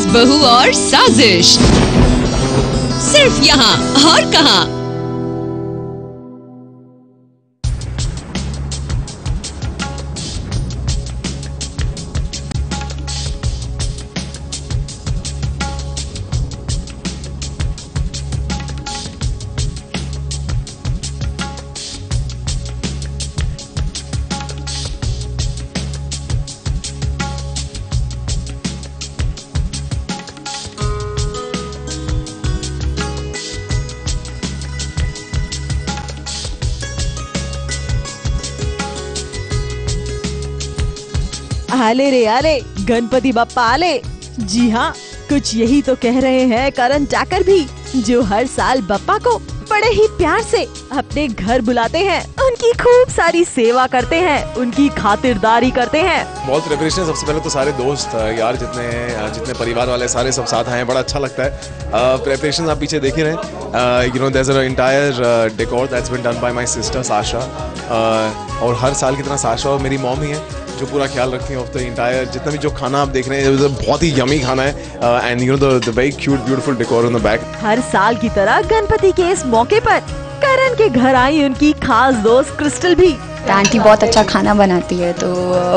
बहू और साजिश। सिर्फ़ यहाँ और कहाँ। आले रे, आले। गणपति बप्पा, आले। जी हाँ कुछ यही तो कह रहे हैं करण जाकर भी, जो हर साल बप्पा को बड़े ही प्यार से अपने घर बुलाते हैं। उनकी खूब सारी सेवा करते हैं, उनकी खातिरदारी करते हैं। बहुत प्रिपरेशन सबसे पहले तो सारे दोस्त, यार जितने जितने परिवार वाले, सारे सब साथ आए बड़ा अच्छा लगता है। प्रिपरेशन आप पीछे देख ही रहे you know there decor that's been done by my sister Sasha और हर साल की तरह साशा और मेरी मॉम ही है। जो पूरा ख्याल रखती हैं ऑफ़ द इंटायर जितना भी जो खाना आप देख रहे हैं बहुत ही यमी खाना है। And you know the very cute beautiful decor on the back हर साल की तरह गणपति के इस मौके पर करण के घर आई उनकी खास दोस्त क्रिस्टल भी। आंटी बहुत अच्छा खाना बनाती है तो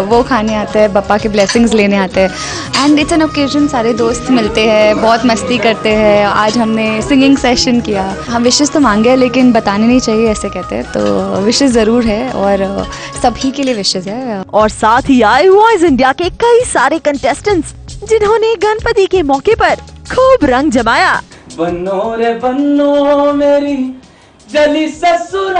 वो खाने आते हैं पप्पा के ब्लेसिंग्स लेने आते हैं। एंड इट्स एन ओकेजन सारे दोस्त मिलते हैं बहुत मस्ती करते हैं। आज हमने सिंगिंग सेशन किया। हम विशेष तो मांगे हैं लेकिन बताने नहीं चाहिए ऐसे कहते हैं। तो विशेष ज़रूर है और सभी के लिए विशेष है। और साथ ही आए वॉइस इंडिया के कई सारे कंटेस्टेंट्स जिन्होंने गणपति के मौके पर खूब रंग जमाया। बनो रे बनो मेरी जली ससुराल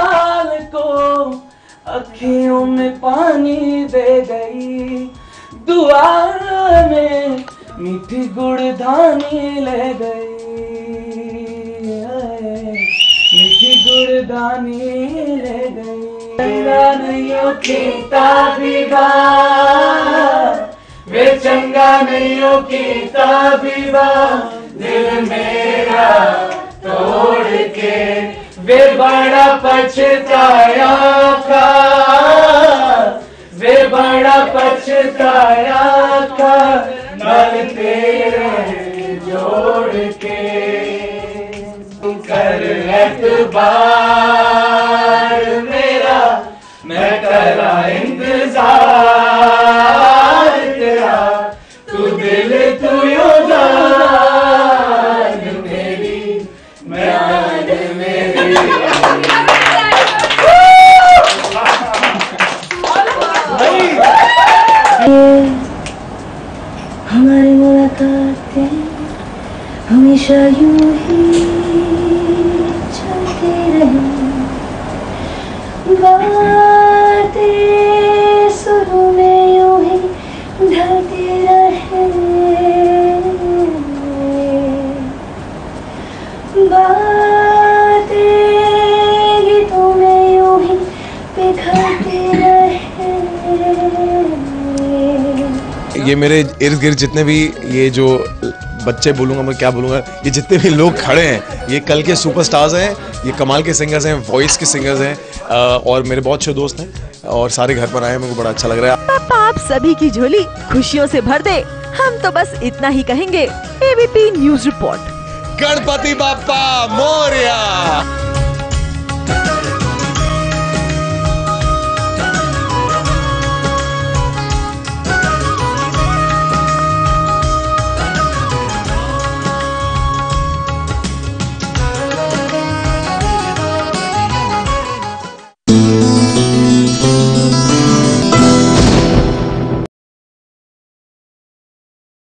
गुड़धानी ले गई मीठी गुड़धानी ले गई। नहीं कीता विदा वे चंगा नहीं कीता विदा दिल मेरा तोड़ के वे बड़ा पछताया का वे बड़ा पछताया का नल तेरे जोड़ के कर एतबार मेरा मैं करा इंतज़ार तेरा, तू दिल तू यो जान मेरी, मैं मेरी। हमारी मुलाकातें हमेशा यूँ ही चलती रही। बातें शुरू में यूँ ही रहे बातें गीतों में यूँ ही रहे ये मेरे इर्द गिर्द जितने भी ये जो बच्चे बोलूँगा मैं क्या बोलूँगा ये जितने भी लोग खड़े हैं ये कल के सुपरस्टार्स हैं ये कमाल के सिंगर्स हैं वॉइस के सिंगर्स हैं और मेरे बहुत अच्छे दोस्त हैं और सारे घर पर आए हैं मेरे को बड़ा अच्छा लग रहा है। पापा आप सभी की झोली खुशियों से भर दे। हम तो बस इतना ही कहेंगे। एबीपी न्यूज़ रिपोर्ट गणपति बापा मोरिया